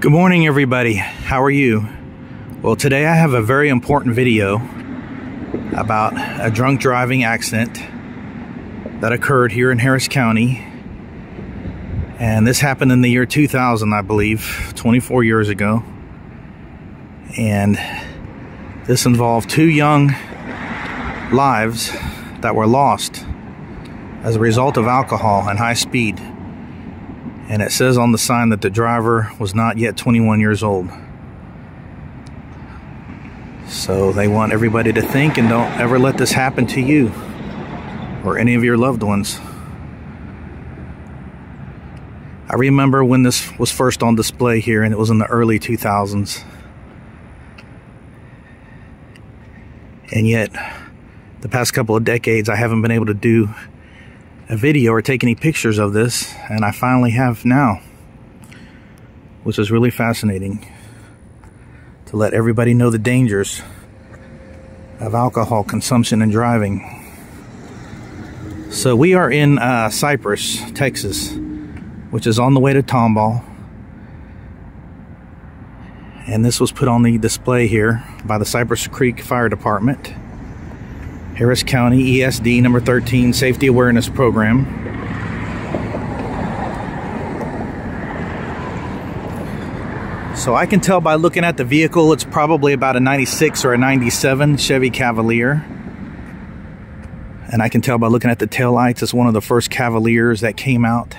Good morning, everybody. How are you? Well, today I have a very important video about a drunk driving accident that occurred here in Harris County. And this happened in the year 2000, I believe, 24 years ago. And this involved two young lives that were lost as a result of alcohol and high speed and it says on the sign that the driver was not yet 21 years old. So they want everybody to think and don't ever let this happen to you or any of your loved ones. I remember when this was first on display here and it was in the early 2000s. And yet, the past couple of decades, I haven't been able to do a video or take any pictures of this, and I finally have now, which is really fascinating to let everybody know the dangers of alcohol consumption and driving. So we are in uh, Cypress, Texas, which is on the way to Tomball. And this was put on the display here by the Cypress Creek Fire Department. Harris County ESD number 13 Safety Awareness Program. So I can tell by looking at the vehicle, it's probably about a 96 or a 97 Chevy Cavalier. And I can tell by looking at the taillights, it's one of the first Cavaliers that came out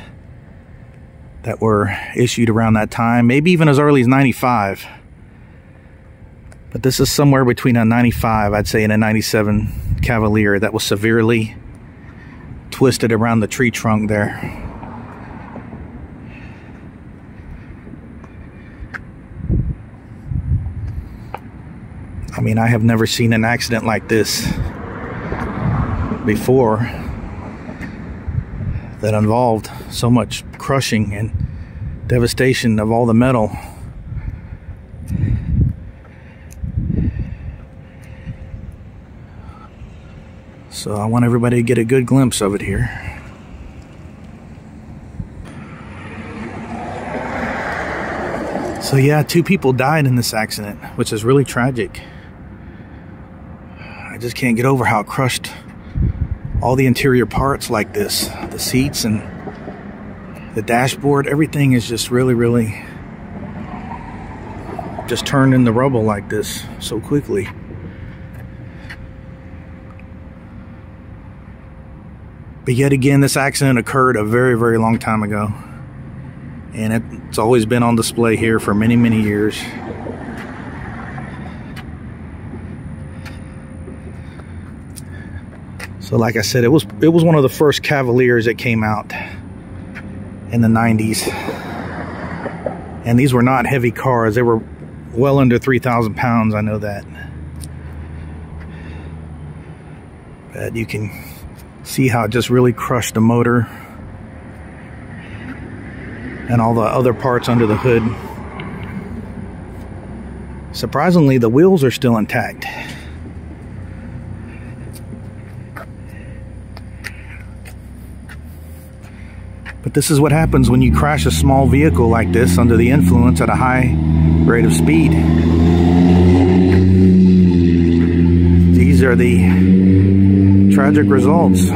that were issued around that time, maybe even as early as 95. But this is somewhere between a 95, I'd say, and a 97 Cavalier that was severely twisted around the tree trunk there. I mean, I have never seen an accident like this before that involved so much crushing and devastation of all the metal So I want everybody to get a good glimpse of it here. So yeah, two people died in this accident, which is really tragic. I just can't get over how it crushed all the interior parts like this. The seats and the dashboard, everything is just really, really just turned in the rubble like this so quickly. But yet again, this accident occurred a very, very long time ago. And it's always been on display here for many, many years. So like I said, it was it was one of the first Cavaliers that came out in the 90s. And these were not heavy cars. They were well under 3,000 pounds, I know that. But you can see how it just really crushed the motor and all the other parts under the hood. Surprisingly, the wheels are still intact. But this is what happens when you crash a small vehicle like this under the influence at a high rate of speed. These are the tragic results.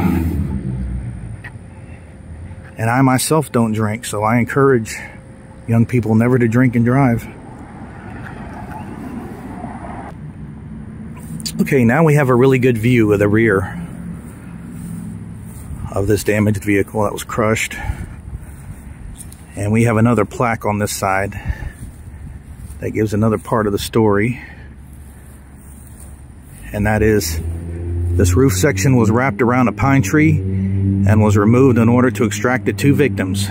And I myself don't drink, so I encourage young people never to drink and drive. Okay, now we have a really good view of the rear of this damaged vehicle that was crushed. And we have another plaque on this side that gives another part of the story. And that is this roof section was wrapped around a pine tree and was removed in order to extract the two victims.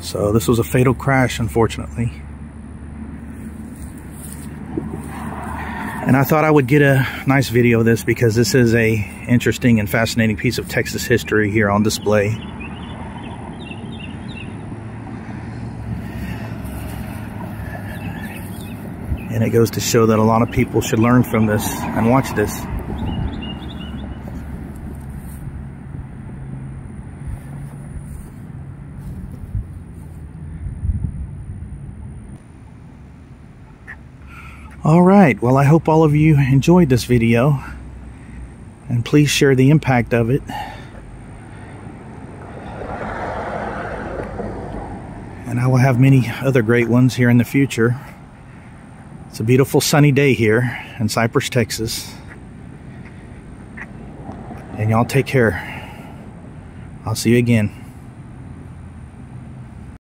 So this was a fatal crash, unfortunately. And I thought I would get a nice video of this because this is a interesting and fascinating piece of Texas history here on display. And it goes to show that a lot of people should learn from this and watch this. All right, well I hope all of you enjoyed this video and please share the impact of it. And I will have many other great ones here in the future. It's a beautiful sunny day here in Cypress, Texas. And y'all take care. I'll see you again.